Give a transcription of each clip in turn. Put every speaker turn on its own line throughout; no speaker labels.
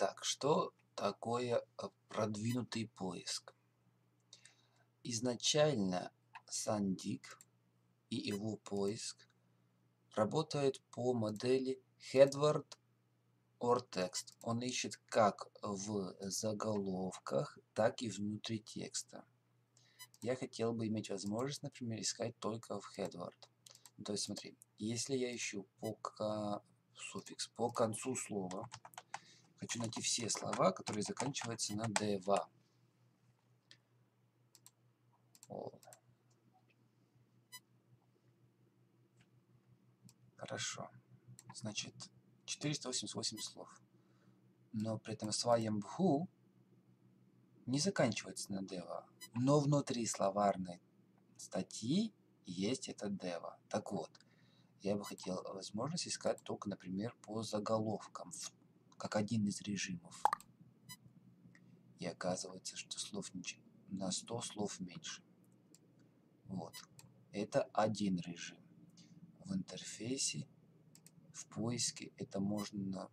Итак, что такое э, продвинутый поиск? Изначально Сандик и его поиск работает по модели Headword or Text. Он ищет как в заголовках, так и внутри текста. Я хотел бы иметь возможность, например, искать только в Headword. То есть смотри, если я ищу по суффикс по концу слова, хочу найти все слова, которые заканчиваются на дева. Хорошо. Значит, 488 слов. Но при этом своембху не заканчивается на дева. Но внутри словарной статьи есть это дева. Так вот, я бы хотел возможность искать только, например, по заголовкам, как один из режимов. И оказывается, что слов на 100 слов меньше. Вот. Это один режим. В интерфейсе, в поиске это можно,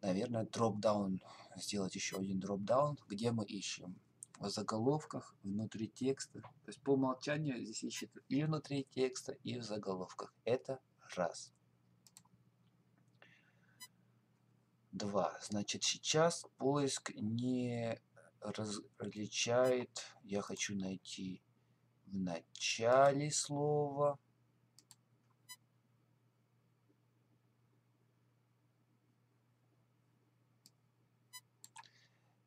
наверное, дроп-даун, сделать еще один дроп-даун, где мы ищем в заголовках, внутри текста. То есть по умолчанию здесь ищет и внутри текста, и в заголовках. Это раз. Два. Значит, сейчас поиск не различает. Я хочу найти в начале слова.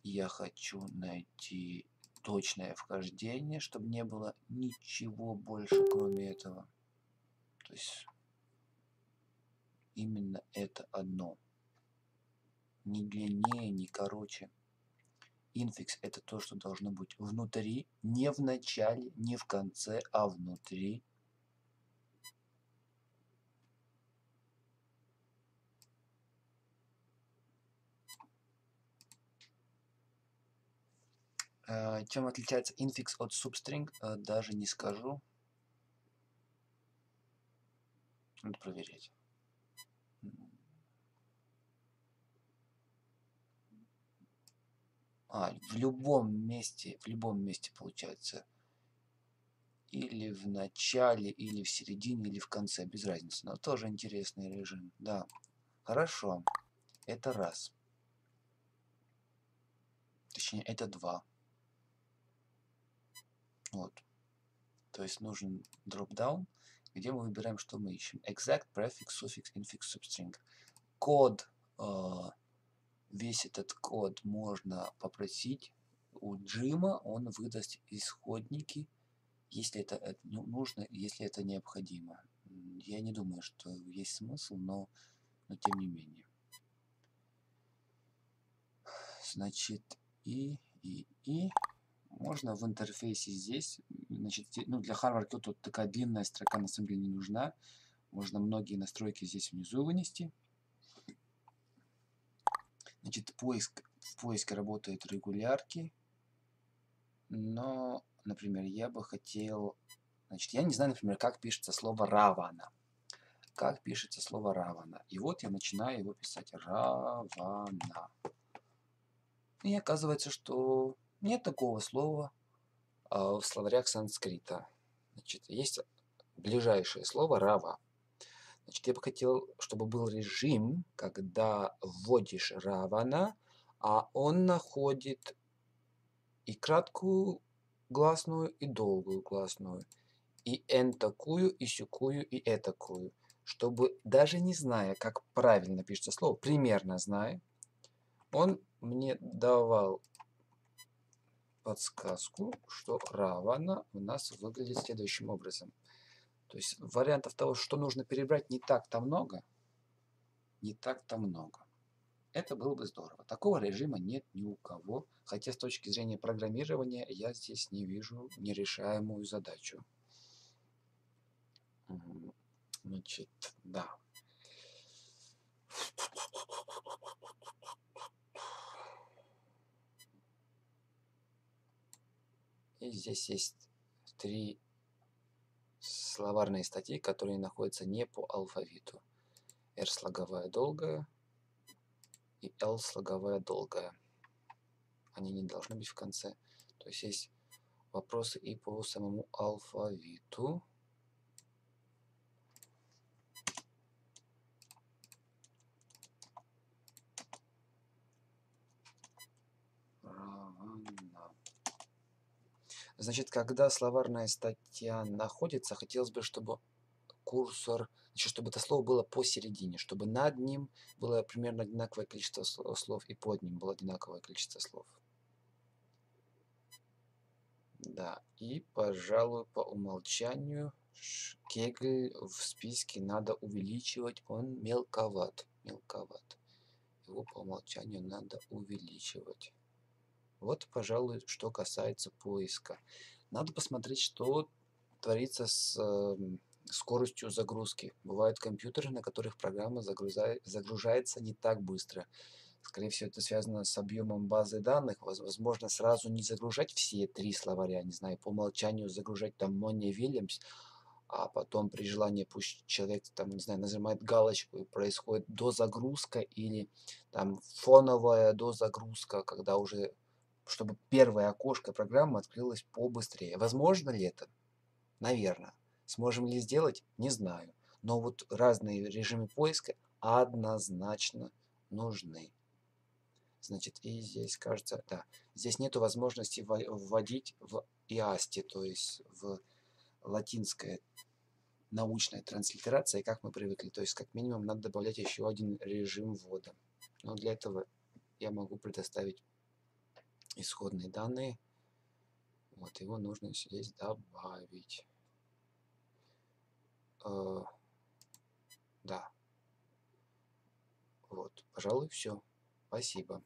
Я хочу найти точное вхождение, чтобы не было ничего больше, кроме этого. То есть именно это одно. Ни длиннее, ни короче. Инфикс это то, что должно быть внутри, не в начале, не в конце, а внутри. Э, чем отличается инфикс от substring, э, даже не скажу. Надо проверять. А, в любом месте, в любом месте получается. Или в начале, или в середине, или в конце, без разницы. Но тоже интересный режим. Да, хорошо. Это раз. Точнее, это два. Вот. То есть нужен dropdown, где мы выбираем, что мы ищем. Exact, prefix, suffix, infix, substring. Код, э, весь этот код можно попросить у Джима, он выдаст исходники, если это, это ну, нужно, если это необходимо. Я не думаю, что есть смысл, но, но тем не менее. Значит, и, и, и можно в интерфейсе здесь, значит, ну, для Harvard тут такая длинная строка на самом деле не нужна. Можно многие настройки здесь внизу вынести. Значит, поиск, в поиске работают регулярки. Но, например, я бы хотел... Значит, я не знаю, например, как пишется слово «равана». Как пишется слово «равана». И вот я начинаю его писать «равана». И оказывается, что нет такого слова а, в словарях санскрита. Значит, есть ближайшее слово «рава». Значит, я бы хотел, чтобы был режим, когда вводишь равана, а он находит и краткую гласную, и долгую гласную, и н такую, и сюкую, и этакую. Чтобы даже не зная, как правильно пишется слово, примерно зная, он мне давал подсказку, что равана у нас выглядит следующим образом. То есть вариантов того, что нужно перебрать, не так-то много. Не так-то много. Это было бы здорово. Такого режима нет ни у кого. Хотя с точки зрения программирования я здесь не вижу нерешаемую задачу. Значит, да. И здесь есть три словарные статьи, которые находятся не по алфавиту. R слоговая долгая и L слоговая долгая. Они не должны быть в конце. То есть есть вопросы и по самому алфавиту. Значит, когда словарная статья находится, хотелось бы, чтобы курсор, значит, чтобы это слово было посередине, чтобы над ним было примерно одинаковое количество слов и под ним было одинаковое количество слов. Да, и, пожалуй, по умолчанию Кегль в списке надо увеличивать, он мелковат, мелковат. Его по умолчанию надо увеличивать. Вот, пожалуй, что касается поиска. Надо посмотреть, что творится с э, скоростью загрузки. Бывают компьютеры, на которых программа загружается не так быстро. Скорее всего, это связано с объемом базы данных. Возможно, сразу не загружать все три словаря, не знаю, по умолчанию загружать там Монни Вильямс, а потом при желании пусть человек там, не знаю, нажимает галочку и происходит дозагрузка или там фоновая дозагрузка, когда уже чтобы первое окошко программы открылось побыстрее. Возможно ли это? Наверное. Сможем ли сделать? Не знаю. Но вот разные режимы поиска однозначно нужны. Значит, и здесь, кажется, да, здесь нету возможности вводить в IAST, то есть в латинское научная транслитерация, как мы привыкли. То есть, как минимум, надо добавлять еще один режим ввода. Но для этого я могу предоставить исходные данные. Вот, его нужно здесь добавить. Э, да. Вот, пожалуй, все. Спасибо.